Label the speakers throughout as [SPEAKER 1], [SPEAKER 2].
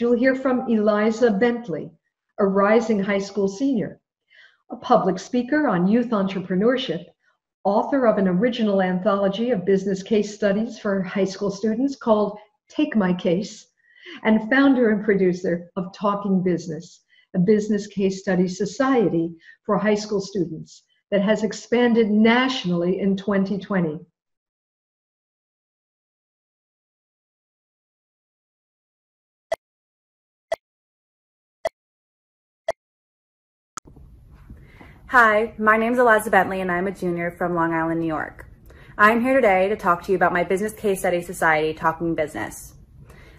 [SPEAKER 1] you'll hear from Eliza Bentley, a rising high school senior, a public speaker on youth entrepreneurship, author of an original anthology of business case studies for high school students called Take My Case, and founder and producer of Talking Business, a business case study society for high school students that has expanded nationally in 2020.
[SPEAKER 2] Hi, my name is Eliza Bentley and I'm a junior from Long Island, New York. I'm here today to talk to you about my Business Case Study Society, Talking Business.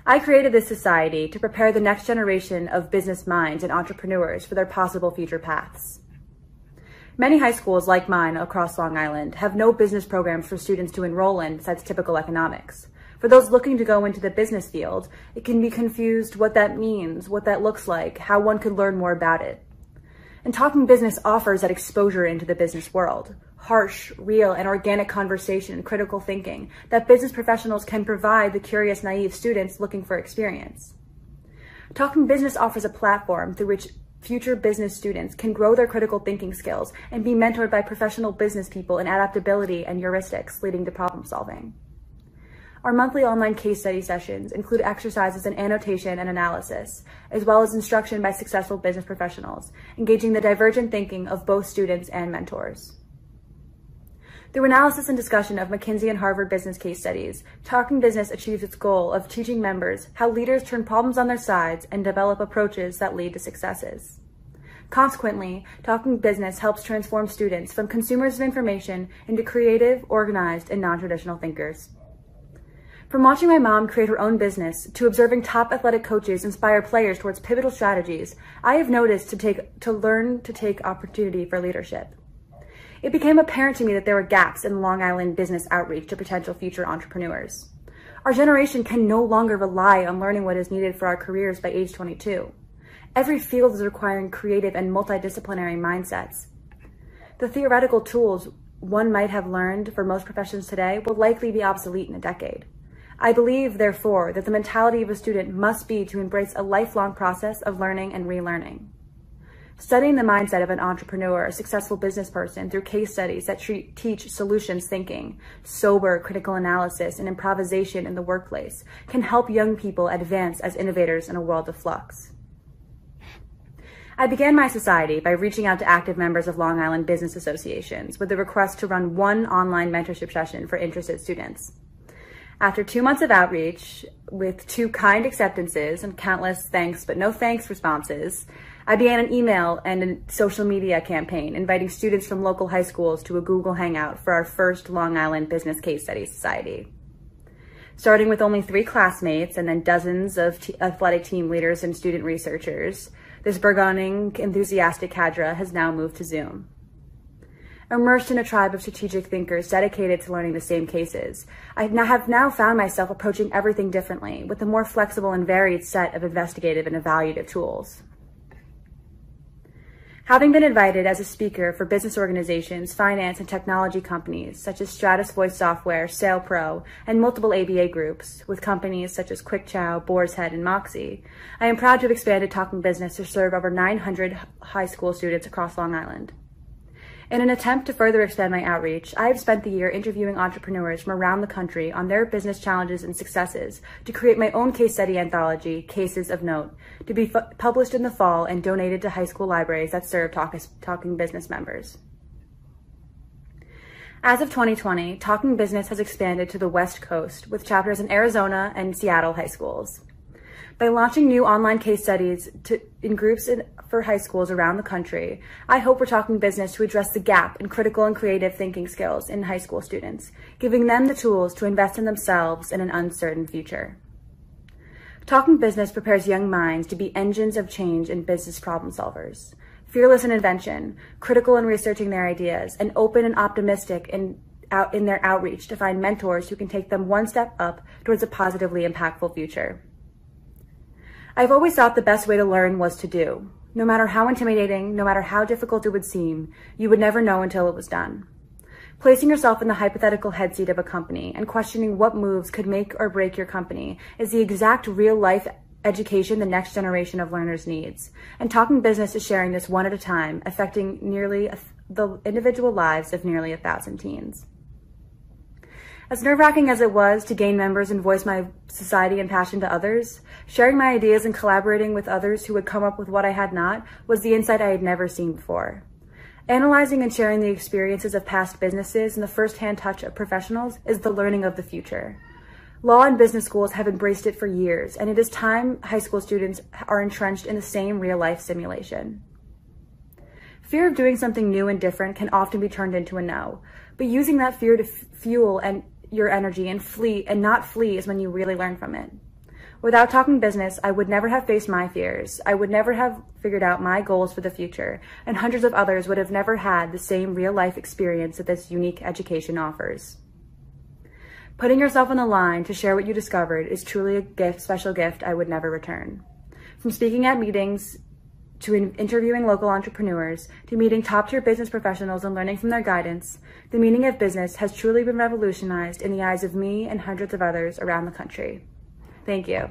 [SPEAKER 2] I created this society to prepare the next generation of business minds and entrepreneurs for their possible future paths. Many high schools like mine across Long Island have no business programs for students to enroll in besides typical economics. For those looking to go into the business field, it can be confused what that means, what that looks like, how one could learn more about it. And Talking Business offers that exposure into the business world, harsh, real, and organic conversation and critical thinking that business professionals can provide the curious, naive students looking for experience. Talking Business offers a platform through which future business students can grow their critical thinking skills and be mentored by professional business people in adaptability and heuristics leading to problem solving. Our monthly online case study sessions include exercises in annotation and analysis, as well as instruction by successful business professionals, engaging the divergent thinking of both students and mentors. Through analysis and discussion of McKinsey and Harvard business case studies, Talking Business achieves its goal of teaching members how leaders turn problems on their sides and develop approaches that lead to successes. Consequently, Talking Business helps transform students from consumers of information into creative, organized, and non-traditional thinkers. From watching my mom create her own business to observing top athletic coaches inspire players towards pivotal strategies, I have noticed to take to learn to take opportunity for leadership. It became apparent to me that there were gaps in Long Island business outreach to potential future entrepreneurs. Our generation can no longer rely on learning what is needed for our careers by age 22. Every field is requiring creative and multidisciplinary mindsets. The theoretical tools one might have learned for most professions today will likely be obsolete in a decade. I believe, therefore, that the mentality of a student must be to embrace a lifelong process of learning and relearning. Studying the mindset of an entrepreneur, a successful business person through case studies that treat, teach solutions thinking, sober critical analysis, and improvisation in the workplace can help young people advance as innovators in a world of flux. I began my society by reaching out to active members of Long Island business associations with the request to run one online mentorship session for interested students. After two months of outreach, with two kind acceptances and countless thanks but no thanks responses, I began an email and a social media campaign inviting students from local high schools to a Google Hangout for our first Long Island Business Case Study Society. Starting with only three classmates and then dozens of athletic team leaders and student researchers, this burgeoning, enthusiastic cadre has now moved to Zoom immersed in a tribe of strategic thinkers dedicated to learning the same cases. I have now found myself approaching everything differently with a more flexible and varied set of investigative and evaluative tools. Having been invited as a speaker for business organizations, finance, and technology companies such as Stratus Voice Software, SailPro, and multiple ABA groups with companies such as QuickChow, Boar's Head, and Moxie, I am proud to have expanded Talking Business to serve over 900 high school students across Long Island. In an attempt to further expand my outreach, I have spent the year interviewing entrepreneurs from around the country on their business challenges and successes to create my own case study anthology, Cases of Note, to be published in the fall and donated to high school libraries that serve talk Talking Business members. As of 2020, Talking Business has expanded to the West Coast with chapters in Arizona and Seattle high schools. By launching new online case studies to, in groups in, for high schools around the country, I hope we're talking business to address the gap in critical and creative thinking skills in high school students, giving them the tools to invest in themselves in an uncertain future. Talking Business prepares young minds to be engines of change and business problem solvers, fearless in invention, critical in researching their ideas, and open and optimistic in, out, in their outreach to find mentors who can take them one step up towards a positively impactful future. I've always thought the best way to learn was to do. No matter how intimidating, no matter how difficult it would seem, you would never know until it was done. Placing yourself in the hypothetical headseat of a company and questioning what moves could make or break your company is the exact real life education the next generation of learners needs. And Talking Business is sharing this one at a time, affecting nearly the individual lives of nearly a thousand teens. As nerve-wracking as it was to gain members and voice my society and passion to others, sharing my ideas and collaborating with others who would come up with what I had not was the insight I had never seen before. Analyzing and sharing the experiences of past businesses and the first-hand touch of professionals is the learning of the future. Law and business schools have embraced it for years, and it is time high school students are entrenched in the same real-life simulation. Fear of doing something new and different can often be turned into a no, but using that fear to fuel and your energy and flee and not flee is when you really learn from it. Without talking business, I would never have faced my fears. I would never have figured out my goals for the future, and hundreds of others would have never had the same real life experience that this unique education offers. Putting yourself on the line to share what you discovered is truly a gift, special gift I would never return. From speaking at meetings to interviewing local entrepreneurs, to meeting top tier business professionals and learning from their guidance, the meaning of business has truly been revolutionized in the eyes of me and hundreds of others around the country. Thank you.